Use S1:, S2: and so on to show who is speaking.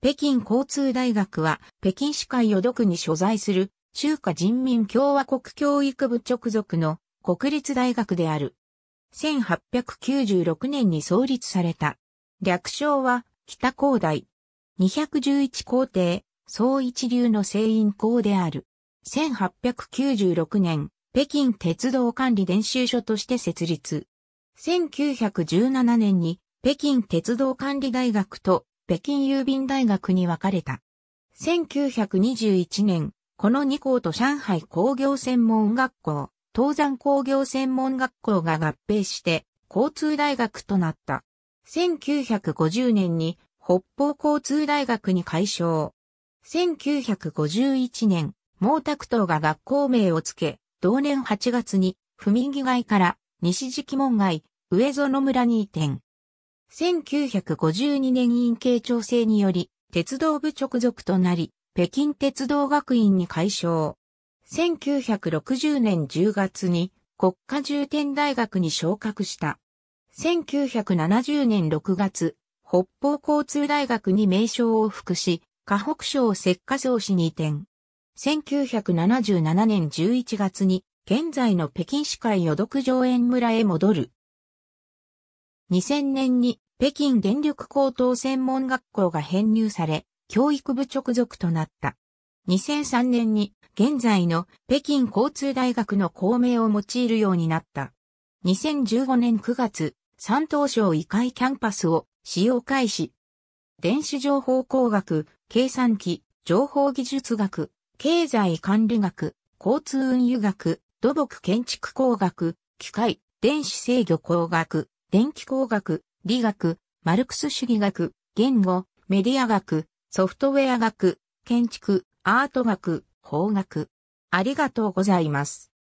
S1: 北京交通大学は北京市会予読に所在する中華人民共和国教育部直属の国立大学である。1896年に創立された。略称は北工大。211校程、総一流の聖院校である。1896年、北京鉄道管理伝習所として設立。1917年に北京鉄道管理大学と北京郵便大学に分かれた。1921年、この2校と上海工業専門学校、東山工業専門学校が合併して交通大学となった。1950年に北方交通大学に改称。1951年、毛沢東が学校名を付け、同年8月に、文木街から西敷門街、上園村に移転。1952年院系調整により、鉄道部直属となり、北京鉄道学院に改称。1960年10月に国家重点大学に昇格した。1970年6月、北方交通大学に名称を付し、河北省石化総市に移転。1977年11月に、現在の北京市会予読上園村へ戻る。2000年に北京電力高等専門学校が編入され、教育部直属となった。2003年に現在の北京交通大学の校名を用いるようになった。2015年9月、山東省異界キャンパスを使用開始。電子情報工学、計算機、情報技術学、経済管理学、交通運輸学、土木建築工学、機械、電子制御工学、電気工学、理学、マルクス主義学、言語、メディア学、ソフトウェア学、建築、アート学、法学。ありがとうございます。